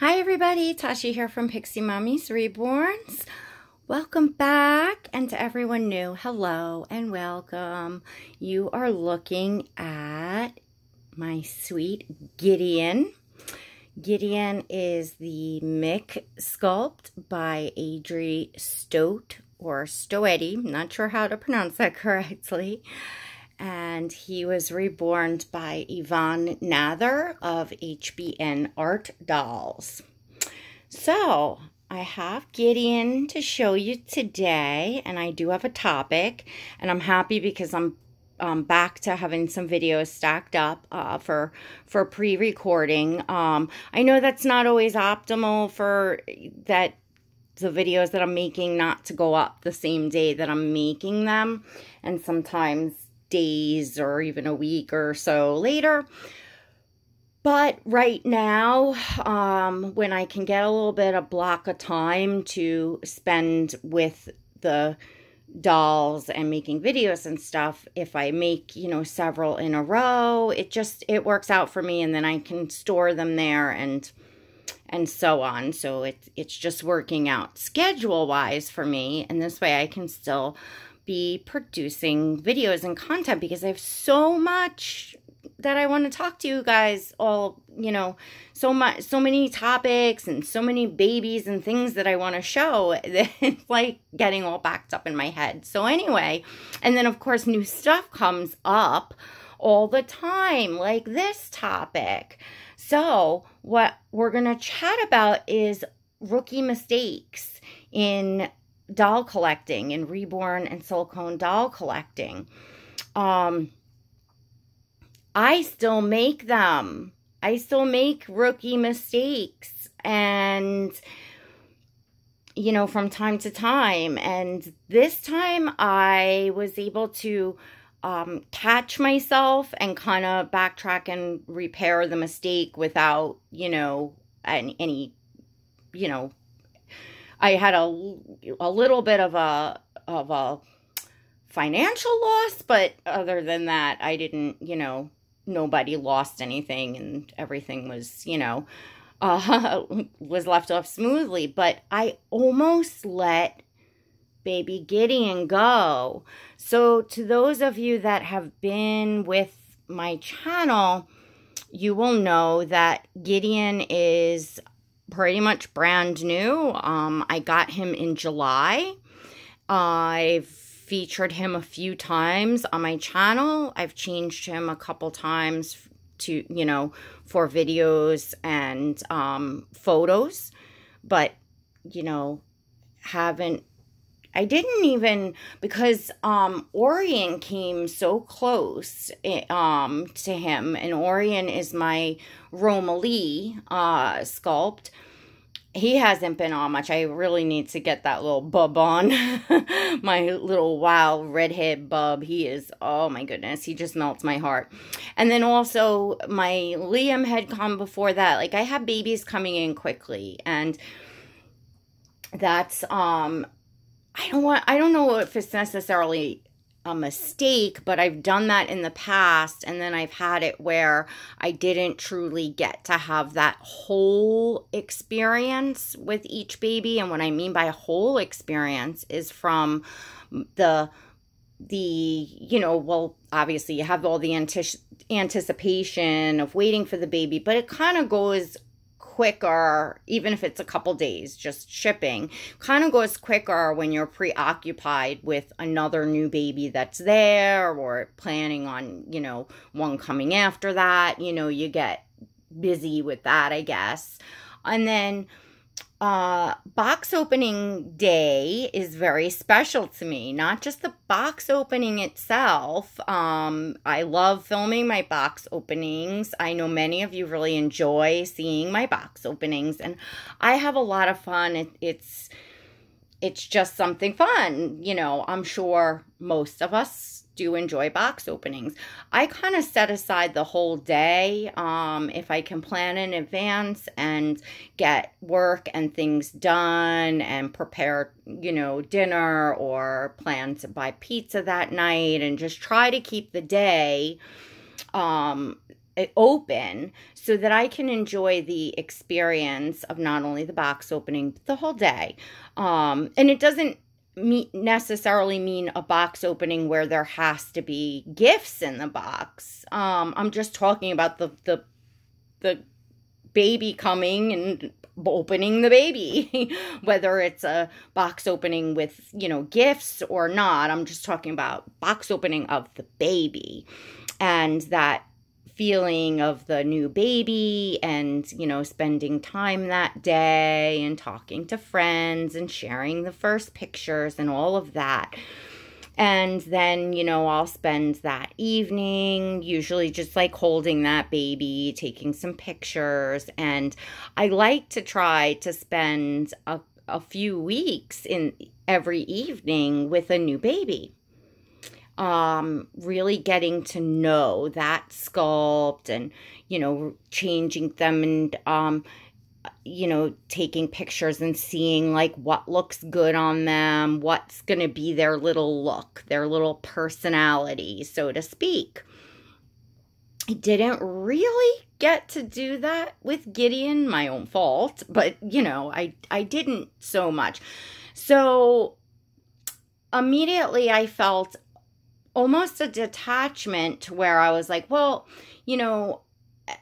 Hi everybody, Tashi here from Piximommys Reborns. Welcome back, and to everyone new, hello and welcome. You are looking at my sweet Gideon. Gideon is the Mick sculpt by Adri Stoete or Stoetti. not sure how to pronounce that correctly and he was reborn by Evon Nather of HBN Art Dolls. So, I have Gideon to show you today, and I do have a topic, and I'm happy because I'm um, back to having some videos stacked up uh, for for pre-recording. Um, I know that's not always optimal for that the videos that I'm making not to go up the same day that I'm making them, and sometimes days or even a week or so later. But right now, um, when I can get a little bit of block of time to spend with the dolls and making videos and stuff, if I make, you know, several in a row, it just, it works out for me and then I can store them there and, and so on. So it's, it's just working out schedule wise for me. And this way I can still be producing videos and content because I have so much that I want to talk to you guys all, you know, so much, so many topics and so many babies and things that I want to show that it's like getting all backed up in my head. So anyway, and then of course new stuff comes up all the time, like this topic. So what we're going to chat about is rookie mistakes in doll collecting and reborn and silicone doll collecting. Um, I still make them. I still make rookie mistakes and you know from time to time and this time I was able to um, catch myself and kind of backtrack and repair the mistake without you know any, any you know I had a, a little bit of a of a financial loss, but other than that, I didn't, you know, nobody lost anything and everything was, you know, uh, was left off smoothly. But I almost let baby Gideon go. So to those of you that have been with my channel, you will know that Gideon is pretty much brand new. Um, I got him in July. I've featured him a few times on my channel. I've changed him a couple times to, you know, for videos and um, photos, but, you know, haven't I didn't even because um Orion came so close eh, um to him and Orion is my Romalie uh sculpt. He hasn't been on much. I really need to get that little bub on. my little wild redhead bub. He is oh my goodness, he just melts my heart. And then also my Liam had come before that. Like I have babies coming in quickly and that's um I don't want, I don't know if it's necessarily a mistake, but I've done that in the past. And then I've had it where I didn't truly get to have that whole experience with each baby. And what I mean by whole experience is from the, the, you know, well, obviously you have all the anticipation of waiting for the baby, but it kind of goes quicker, even if it's a couple days, just shipping, kind of goes quicker when you're preoccupied with another new baby that's there or planning on, you know, one coming after that. You know, you get busy with that, I guess. And then, uh, box opening day is very special to me. Not just the box opening itself. Um, I love filming my box openings. I know many of you really enjoy seeing my box openings, and I have a lot of fun. It, it's it's just something fun. You know, I'm sure most of us do enjoy box openings. I kind of set aside the whole day um, if I can plan in advance and get work and things done and prepare, you know, dinner or plan to buy pizza that night and just try to keep the day um, open so that I can enjoy the experience of not only the box opening, but the whole day. Um, and it doesn't necessarily mean a box opening where there has to be gifts in the box. Um, I'm just talking about the, the, the baby coming and opening the baby whether it's a box opening with you know gifts or not i'm just talking about box opening of the baby and that feeling of the new baby and, you know, spending time that day and talking to friends and sharing the first pictures and all of that. And then, you know, I'll spend that evening usually just like holding that baby, taking some pictures. And I like to try to spend a, a few weeks in every evening with a new baby um, really getting to know that sculpt and, you know, changing them and, um, you know, taking pictures and seeing like what looks good on them, what's going to be their little look, their little personality, so to speak. I didn't really get to do that with Gideon, my own fault, but you know, I I didn't so much. So immediately I felt almost a detachment to where I was like, well, you know,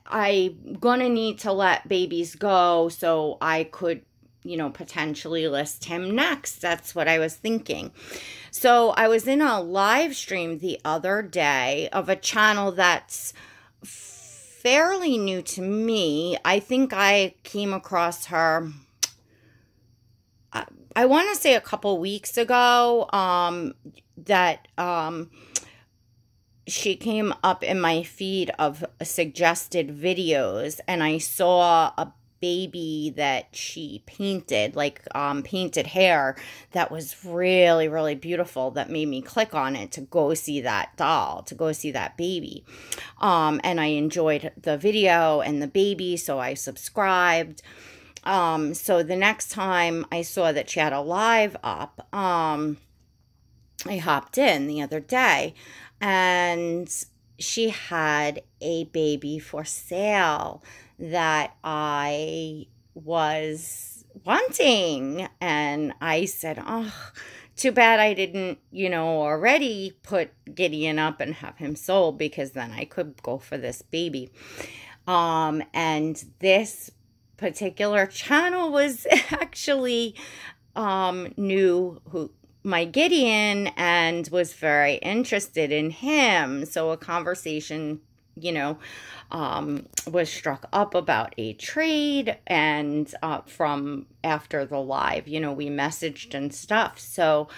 I'm going to need to let babies go so I could, you know, potentially list him next. That's what I was thinking. So I was in a live stream the other day of a channel that's fairly new to me. I think I came across her. I, I want to say a couple weeks ago um, that um, she came up in my feed of suggested videos and I saw a baby that she painted like um painted hair that was really really beautiful that made me click on it to go see that doll to go see that baby. Um and I enjoyed the video and the baby so I subscribed. Um so the next time I saw that she had a live up um I hopped in the other day and she had a baby for sale that I was wanting. And I said, Oh, too bad I didn't, you know, already put Gideon up and have him sold because then I could go for this baby. Um, and this particular channel was actually um, new who my Gideon and was very interested in him. So a conversation, you know, um, was struck up about a trade and uh, from after the live, you know, we messaged and stuff. So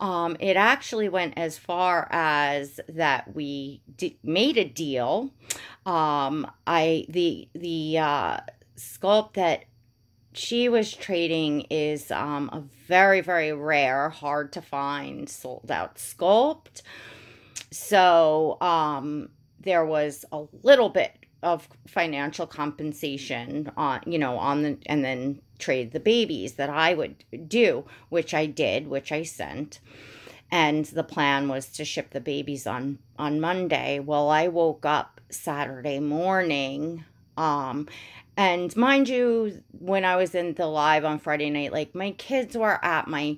um, it actually went as far as that we made a deal. Um, I the the uh, sculpt that she was trading is um, a very, very rare, hard to find, sold out sculpt. So um, there was a little bit of financial compensation on, you know, on the, and then trade the babies that I would do, which I did, which I sent. And the plan was to ship the babies on, on Monday. Well, I woke up Saturday morning um, and mind you, when I was in the live on Friday night, like my kids were at my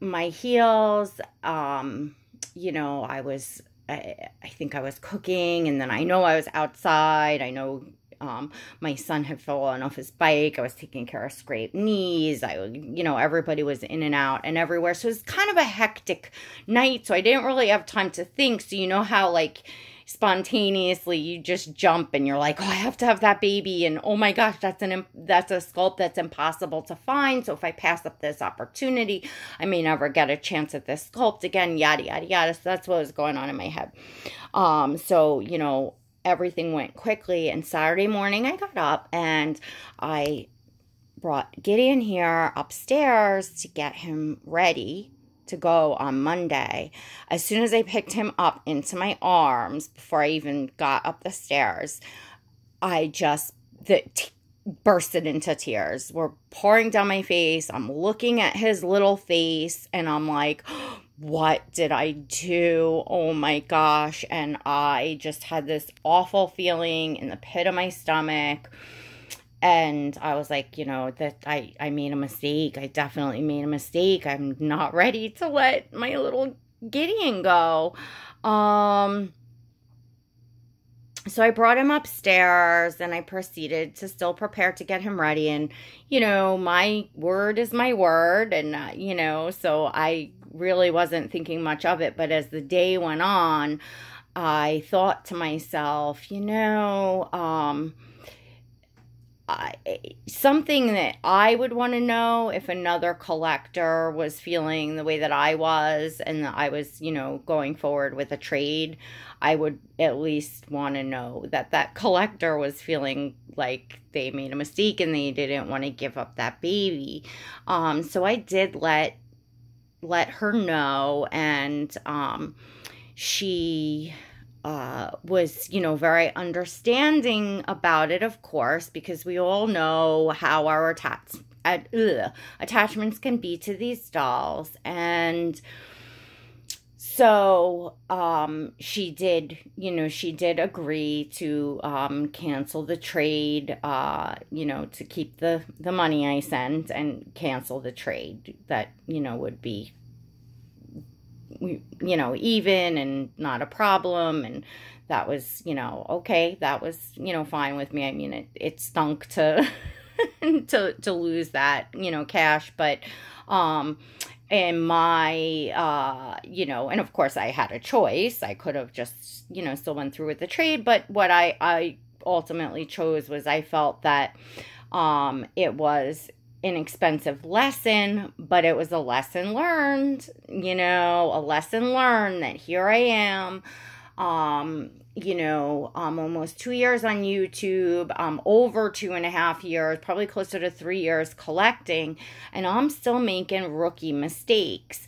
my heels. Um, you know, I was I, I think I was cooking and then I know I was outside. I know um, my son had fallen off his bike. I was taking care of scraped knees. I, you know, everybody was in and out and everywhere. So it was kind of a hectic night. So I didn't really have time to think. So you know how like spontaneously you just jump and you're like, oh, I have to have that baby, and oh my gosh, that's an that's a sculpt that's impossible to find. So if I pass up this opportunity, I may never get a chance at this sculpt again. Yada yada yada. So that's what was going on in my head. Um, so you know everything went quickly, and Saturday morning I got up and I brought Gideon here upstairs to get him ready to go on Monday. As soon as I picked him up into my arms before I even got up the stairs, I just the bursted into tears. Were pouring down my face. I'm looking at his little face and I'm like, what did I do? Oh my gosh. And I just had this awful feeling in the pit of my stomach. And I was like, you know, that I, I made a mistake. I definitely made a mistake. I'm not ready to let my little Gideon go. Um, so I brought him upstairs and I proceeded to still prepare to get him ready. And, you know, my word is my word. And, uh, you know, so I really wasn't thinking much of it. But as the day went on, I thought to myself, you know, um, Something that I would want to know if another collector was feeling the way that I was and I was, you know, going forward with a trade, I would at least want to know that that collector was feeling like they made a mistake and they didn't want to give up that baby. Um, so I did let let her know and um, she uh, was, you know, very understanding about it, of course, because we all know how our attach- ugh, attachments can be to these dolls. And so um, she did, you know, she did agree to um, cancel the trade, uh, you know, to keep the, the money I sent and cancel the trade that, you know, would be you know, even and not a problem. And that was, you know, okay. That was, you know, fine with me. I mean, it, it stunk to, to, to lose that, you know, cash, but, um, and my uh you know and of course i had a choice i could have just you know still went through with the trade but what i i ultimately chose was i felt that um it was an expensive lesson, but it was a lesson learned, you know, a lesson learned that here I am, um, you know, um, almost two years on YouTube, um, over two and a half years, probably closer to three years collecting, and I'm still making rookie mistakes.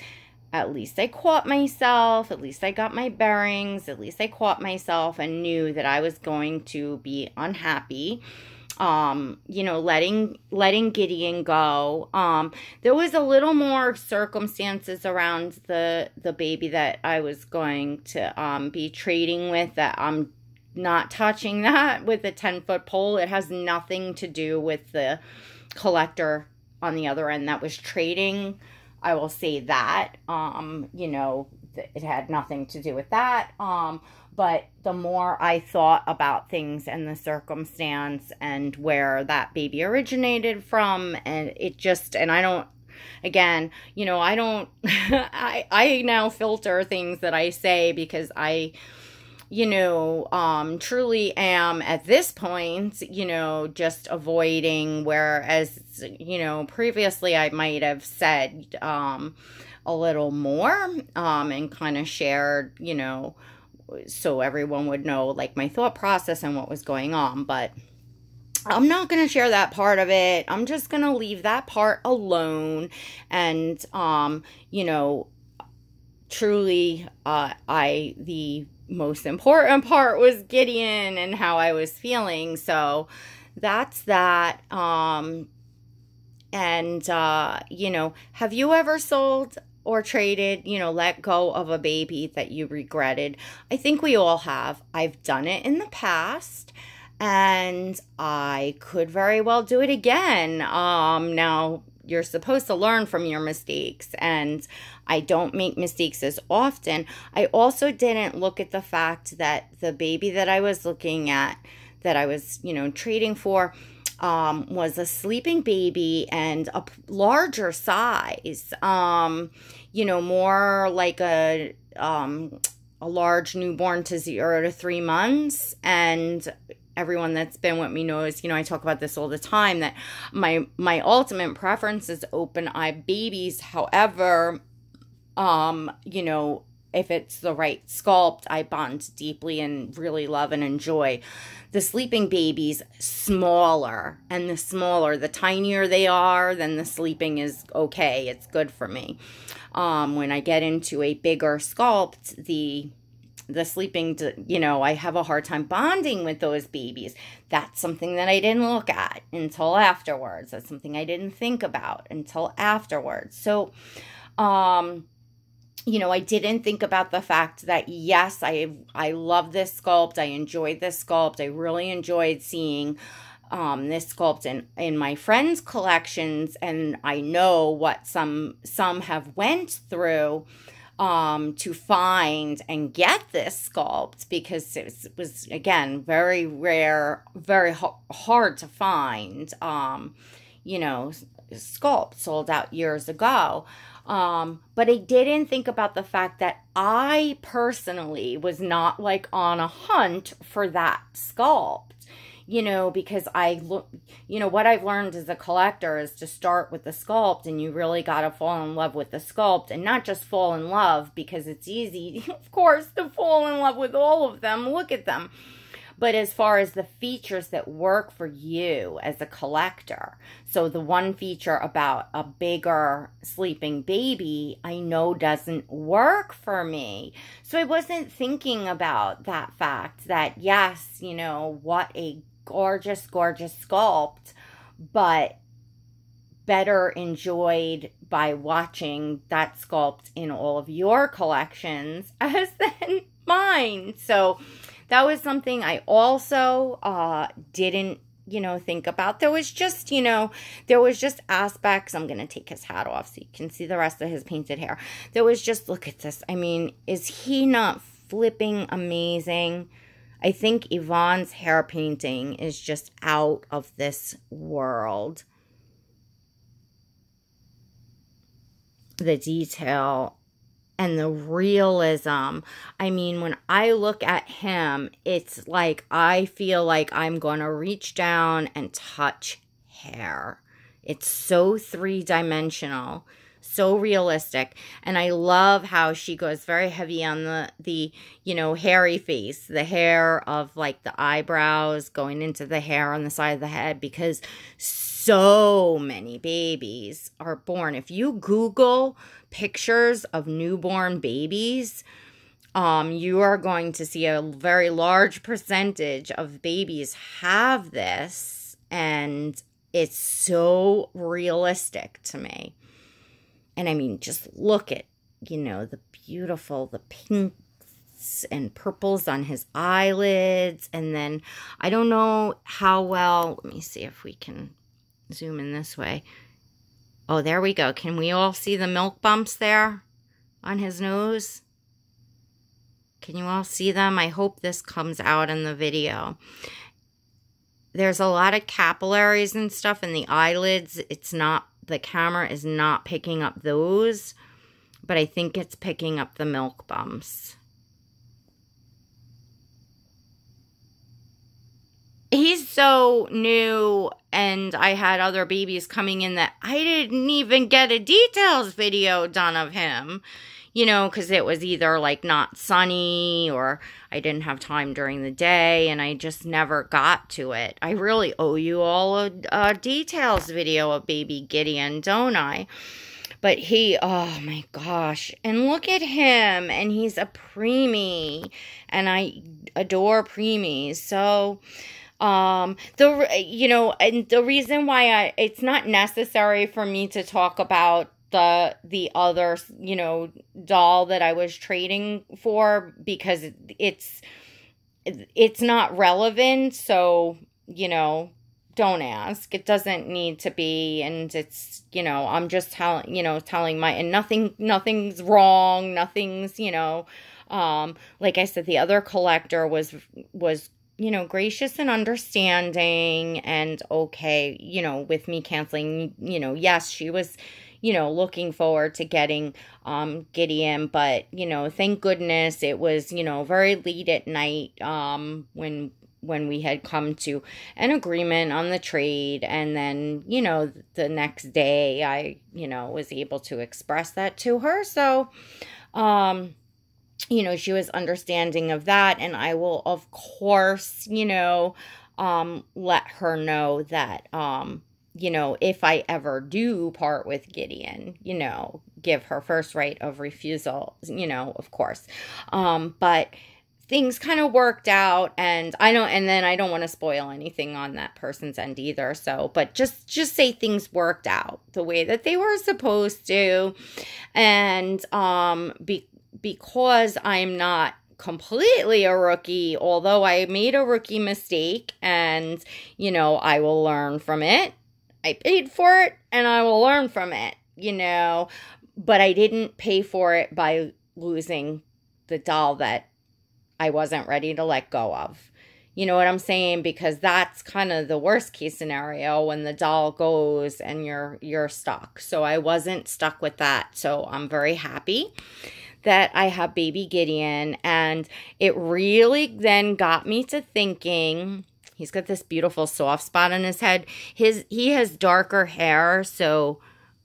At least I caught myself, at least I got my bearings, at least I caught myself and knew that I was going to be unhappy um, you know, letting letting Gideon go. Um, there was a little more circumstances around the the baby that I was going to um, be trading with that I'm not touching that with a 10 foot pole. It has nothing to do with the collector on the other end that was trading. I will say that. Um, you know, it had nothing to do with that. Um, but the more I thought about things and the circumstance and where that baby originated from, and it just, and I don't, again, you know, I don't, I, I now filter things that I say because I, you know, um, truly am at this point, you know, just avoiding, whereas, you know, previously I might have said, um, a little more, um, and kind of shared, you know, so everyone would know like my thought process and what was going on. But I'm not going to share that part of it. I'm just going to leave that part alone. And, um, you know, truly, uh, I, the most important part was Gideon and how I was feeling. So that's that. Um, and, uh, you know, have you ever sold or traded, you know, let go of a baby that you regretted. I think we all have. I've done it in the past and I could very well do it again. Um now you're supposed to learn from your mistakes and I don't make mistakes as often. I also didn't look at the fact that the baby that I was looking at that I was, you know, trading for um, was a sleeping baby and a larger size. Um, you know, more like a um, a large newborn to zero to three months, and everyone that's been with me knows, you know, I talk about this all the time that my my ultimate preference is open eye babies. However, um, you know, if it's the right sculpt, I bond deeply and really love and enjoy. The sleeping babies smaller, and the smaller, the tinier they are, then the sleeping is okay. It's good for me. Um, when I get into a bigger sculpt, the the sleeping, you know, I have a hard time bonding with those babies. That's something that I didn't look at until afterwards. That's something I didn't think about until afterwards. So, um, you know, I didn't think about the fact that yes, I I love this sculpt. I enjoyed this sculpt. I really enjoyed seeing um, this sculpt in, in my friends' collections, and I know what some some have went through um, to find and get this sculpt because it was, it was again very rare, very hard to find. Um, you know, sculpt sold out years ago. Um, but I didn't think about the fact that I personally was not like on a hunt for that sculpt you know, because I look, you know, what I've learned as a collector is to start with the sculpt and you really got to fall in love with the sculpt and not just fall in love because it's easy, of course, to fall in love with all of them. Look at them. But as far as the features that work for you as a collector, so the one feature about a bigger sleeping baby, I know doesn't work for me. So I wasn't thinking about that fact that, yes, you know, what a gorgeous, gorgeous sculpt, but better enjoyed by watching that sculpt in all of your collections as than mine. So that was something I also uh, didn't you know think about. There was just you know there was just aspects i'm gonna take his hat off so you can see the rest of his painted hair. There was just look at this i mean is he not flipping amazing? I think Evon's hair painting is just out of this world. The detail and the realism. I mean, when I look at him, it's like I feel like I'm going to reach down and touch hair. It's so three dimensional so realistic and i love how she goes very heavy on the the you know hairy face the hair of like the eyebrows going into the hair on the side of the head because so many babies are born if you google pictures of newborn babies um, you are going to see a very large percentage of babies have this, and it's so realistic to me. And I mean, just look at, you know, the beautiful, the pinks and purples on his eyelids. And then I don't know how well, let me see if we can zoom in this way. Oh, there we go. Can we all see the milk bumps there on his nose? Can you all see them? I hope this comes out in the video. There's a lot of capillaries and stuff in the eyelids. It's not the camera is not picking up those, but I think it's picking up the milk bumps. He's so new and I had other babies coming in that I didn't even get a details video done of him you know, because it was either like not sunny or I didn't have time during the day and I just never got to it. I really owe you all a, a details video of baby Gideon, don't I? But he, oh my gosh. And look at him. And he's a preemie. And I adore preemies. So, um, the, you know, and the reason why I, it's not necessary for me to talk about the the other you know doll that I was trading for because it's it's not relevant. So you know don't ask. It doesn't need to be. And it's you know i'm just telling you know telling my and nothing nothing's wrong. Nothing's you know um like i said the other collector was was you know gracious and understanding and okay you know with me canceling you know yes she was you know, looking forward to getting um, Gideon. But, you know, thank goodness it was, you know, very late at night um, when when we had come to an agreement on the trade and then you know the next day i you know was able to express that to her so um you know she was understanding of that and i will of course you know um let her know that um you know, if I ever do part with Gideon, you know, give her first right of refusal, you know, of course. Um, but things kind of worked out and I don't and then I don't want to spoil anything on that person's end either. So, but just just say things worked out the way that they were supposed to. And um be, because I'm not completely a rookie, although I made a rookie mistake and you know, I will learn from it. I paid for it and I will learn from it, you know, but I didn't pay for it by losing the doll that I wasn't ready to let go of. You know what I'm saying? Because that's kind of the worst case scenario when the doll goes and you're you're stuck. So I wasn't stuck with that. So I'm very happy that I have baby Gideon and it really then got me to thinking he's got this beautiful soft spot on his head. His he has darker hair, so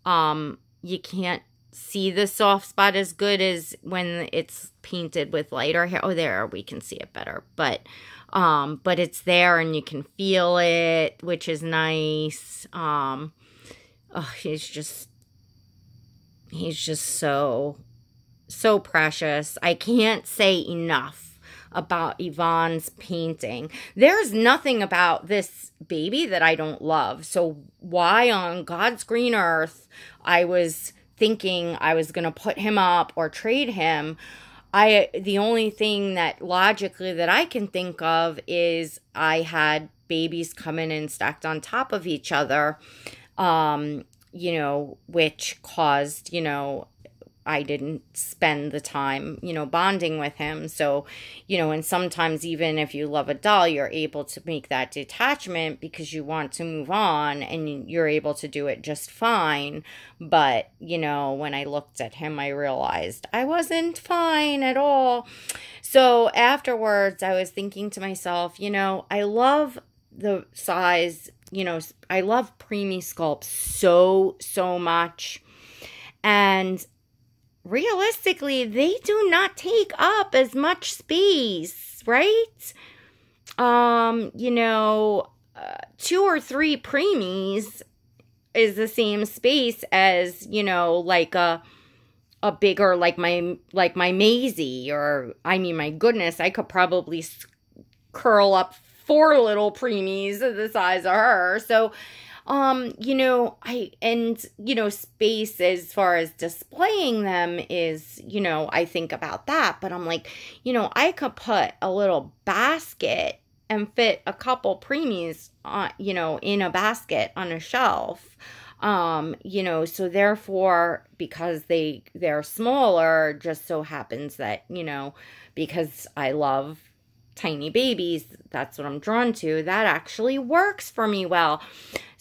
um you can't see the soft spot as good as when it's painted with lighter hair. Oh, there we can see it better, but um, but it's there and you can feel it, which is nice. Um, oh, he's just he's just so so precious. I can't say enough about Evon's painting. There's nothing about this baby that I don't love. So why on God's green earth I was thinking I was going to put him up or trade him. I the only thing that logically that I can think of is I had babies coming and stacked on top of each other um you know which caused you know I didn't spend the time, you know, bonding with him. So, you know, and sometimes even if you love a doll, you're able to make that detachment because you want to move on and you're able to do it just fine. But, you know, when I looked at him, I realized I wasn't fine at all. So afterwards, I was thinking to myself, you know, I love the size, you know, I love preemie sculpts so, so much. And realistically, they do not take up as much space, right? Um, you know, uh, two or three preemies is the same space as, you know, like a a bigger like my like my Maisie or I mean my goodness, I could probably curl up four little preemies the size of her. So um you know i and you know space as far as displaying them is you know i think about that but i'm like you know i could put a little basket and fit a couple preemies on you know in a basket on a shelf. Um you know so therefore because they they're smaller just so happens that you know because i love tiny babies that's what i'm drawn to that actually works for me well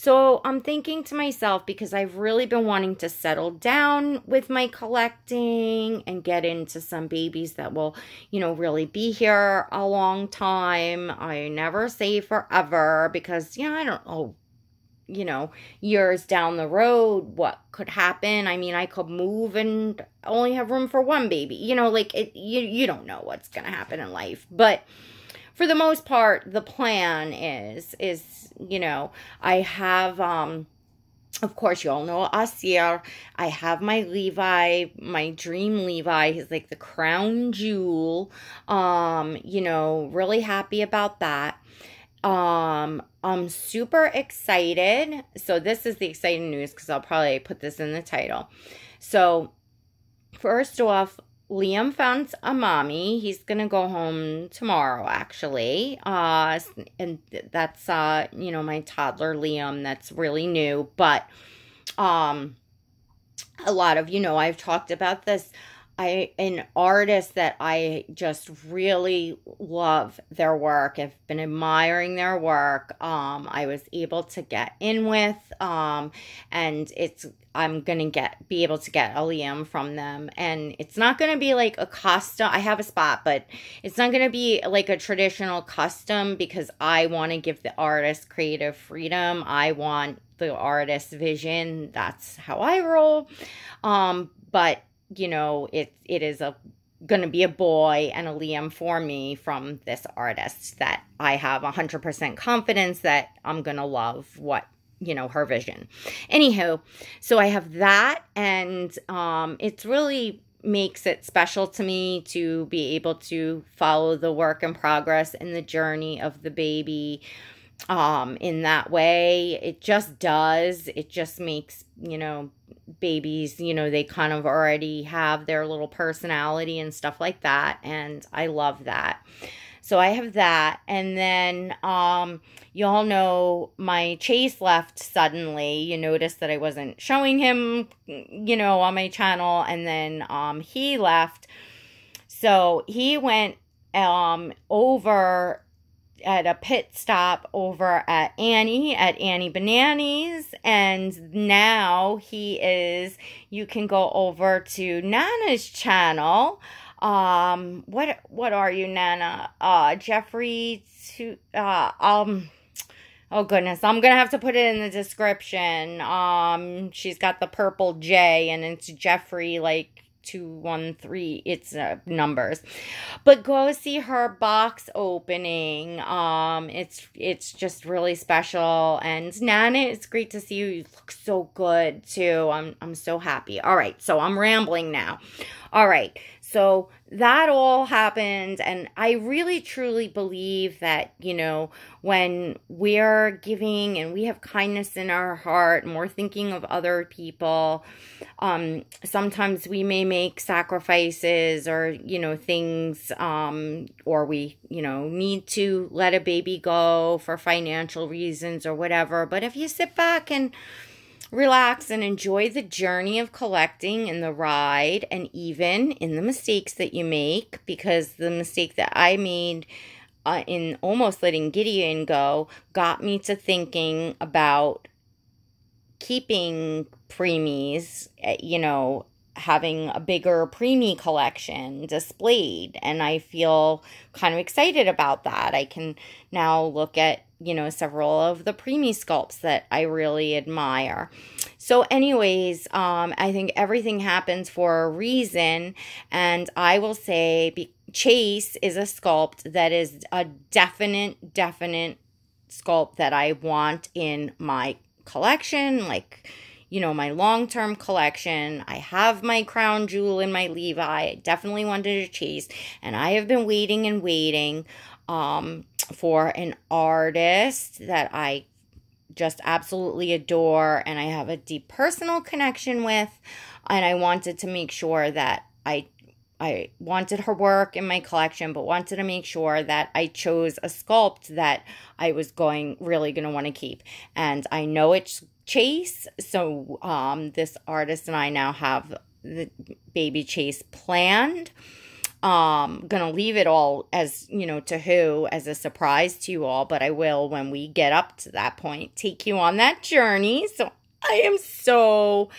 so I'm thinking to myself because I've really been wanting to settle down with my collecting and get into some babies that will, you know, really be here a long time. I never say forever because, you know, I don't know, you know, years down the road, what could happen. I mean, I could move and only have room for one baby. You know, like it, you, you don't know what's going to happen in life. But, for the most part, the plan is, is, you know, I have, um, of course, you all know Asir. I have my Levi, my dream Levi. He's like the crown jewel. Um, you know, really happy about that. Um, I'm super excited. So this is the exciting news because I'll probably put this in the title. So first off, Liam found a mommy. He's gonna go home tomorrow, actually. Uh, and that's uh, you know, my toddler Liam. That's really new, but um, a lot of you know, I've talked about this. I an artist that I just really love their work. I've been admiring their work. Um, I was able to get in with, um, and it's I'm gonna get be able to get a Liam from them, and it's not gonna be like a custom. I have a spot, but it's not gonna be like a traditional custom because I want to give the artist creative freedom. I want the artist's vision. That's how I roll. Um, but you know, it it is a going to be a boy and a Liam for me from this artist that I have 100% confidence that I'm going to love what you know her vision. Anywho so i have that and um it's really makes it special to me to be able to follow the work in progress and the journey of the baby um in that way. It just does. It just makes you know babies you know they kind of already have their little personality and stuff like that and i love that. So i have that and then um you all know my chase left suddenly. You noticed that i wasn't showing him you know on my channel and then um he left. So he went um over at a pit stop over at Annie at Annie Bananas and now he is you can go over to Nana's channel. Um what what are you Nana? Uh Jeffrey to uh um oh goodness i'm gonna have to put it in the description. Um she's got the purple j and it's jeffrey like two one three it's uh, numbers. But go see her box opening. Um it's it's just really special. And nana it's great to see you. You look so good too. I'm i'm so happy. All right so i'm rambling now. All right so that all happened. And I really truly believe that, you know, when we're giving and we have kindness in our heart and we're thinking of other people, um, sometimes we may make sacrifices or, you know, things, um, or we, you know, need to let a baby go for financial reasons or whatever. But if you sit back and, relax and enjoy the journey of collecting and the ride and even in the mistakes that you make because the mistake that I made uh, in almost letting Gideon go got me to thinking about keeping preemies, eh, you know, having a bigger preemie collection displayed and I feel kind of excited about that. I can now look at you know, several of the preemie sculpts that I really admire. So, anyways, um, I think everything happens for a reason, and I will say be- Chase is a sculpt that is a definite, definite sculpt that I want in my collection, like you know, my long term collection. I have my crown jewel in my Levi. I definitely wanted a chase, and I have been waiting and waiting um, for an artist that I just absolutely adore and I have a deep personal connection with. And I wanted to make sure that I I wanted her work in my collection, but wanted to make sure that I chose a sculpt that I was going really going to want to keep. And I know it's Chase, so um, this artist and I now have the baby Chase planned um gonna leave it all as you know to who as a surprise to you all but i will when we get up to that point take you on that journey so i am so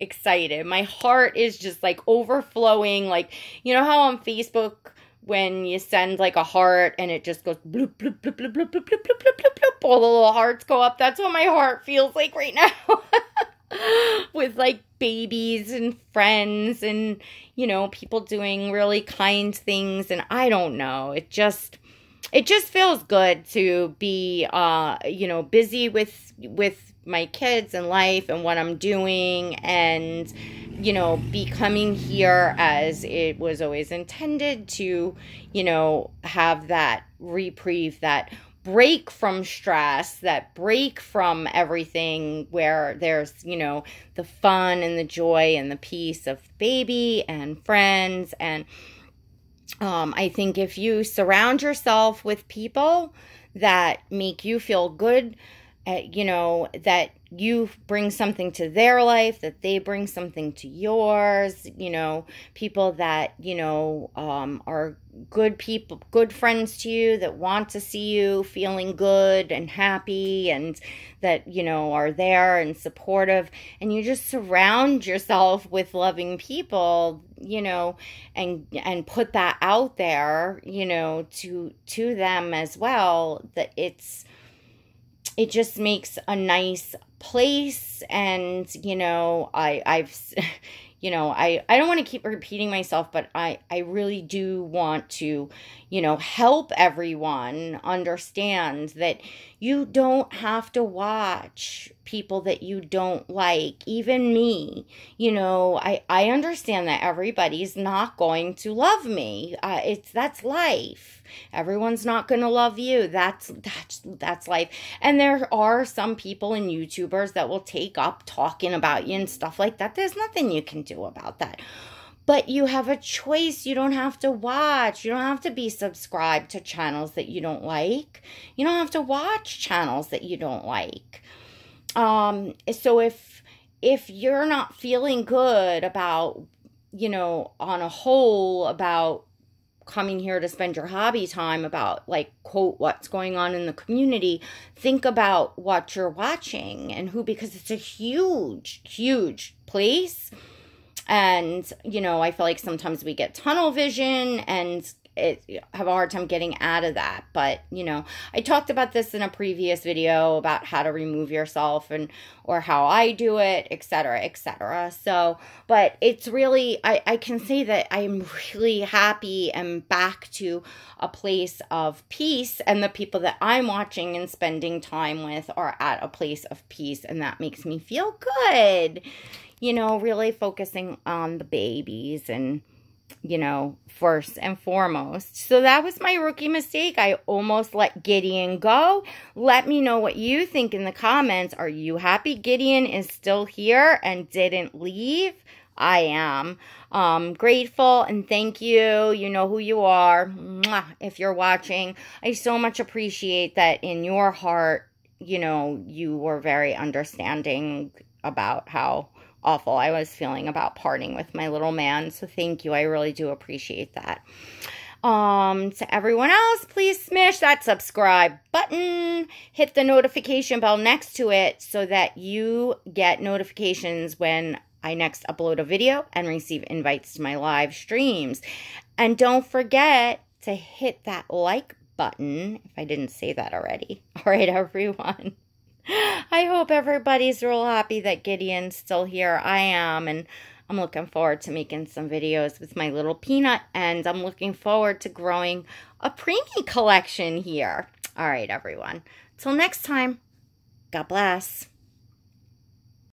excited my heart is just like overflowing like you know how on facebook when you send like a heart and it just goes bloop bloop bloop bloop bloop bloop bloop bloop bloop bloop all the little hearts go up that's what my heart feels like right now with like babies and friends and you know people doing really kind things and I don't know. It just it just feels good to be uh you know busy with with my kids and life and what I'm doing and you know be coming here as it was always intended to you know have that reprieve that break from stress, that break from everything where there's, you know, the fun and the joy and the peace of baby and friends. And um, I think if you surround yourself with people that make you feel good, uh, you know, that you bring something to their life, that they bring something to yours, you know, people that, you know, um, are good people, good friends to you that want to see you feeling good and happy and that, you know, are there and supportive. And you just surround yourself with loving people, you know, and, and put that out there, you know, to, to them as well, that it's, it just makes a nice place and you know i i've you know i i don't want to keep repeating myself but i i really do want to you know help everyone understand that You don't have to watch people that you don't like, even me. You know, I, I understand that everybody's not going to love me. Uh, it's that's life. Everyone's not going to love you. That's that's that's life. And there are some people and YouTubers that will take up talking about you and stuff like that. There's nothing you can do about that but you have a choice. You don't have to watch. You don't have to be subscribed to channels that you don't like. You don't have to watch channels that you don't like. Um, so if if you're not feeling good about, you know, on a whole about coming here to spend your hobby time about like quote what's going on in the community think about what you're watching and who because it's a huge huge place and you know i feel like sometimes we get tunnel vision and it have a hard time getting out of that. But you know i talked about this in a previous video about how to remove yourself and or how i do it etc etc so but it's really i i can say that i'm really happy and back to a place of peace and the people that i'm watching and spending time with are at a place of peace. And that makes me feel good you know, really focusing on the babies and, you know, first and foremost. So that was my rookie mistake. I almost let Gideon go. Let me know what you think in the comments. Are you happy Gideon is still here and didn't leave? I am. Um, grateful and thank you. You know who you are. Mwah, if you're watching, I so much appreciate that in your heart, you know, you were very understanding about how awful I was feeling about parting with my little man. So thank you. I really do appreciate that. Um, to everyone else, please smash that subscribe button, hit the notification bell next to it so that you get notifications when I next upload a video and receive invites to my live streams. And don't forget to hit that like button if I didn't say that already. All right, everyone. I hope everybody's real happy that Gideon's still here. I am, and I'm looking forward to making some videos with my little peanut, and I'm looking forward to growing a preemie collection here. All right, everyone. Till next time, God bless.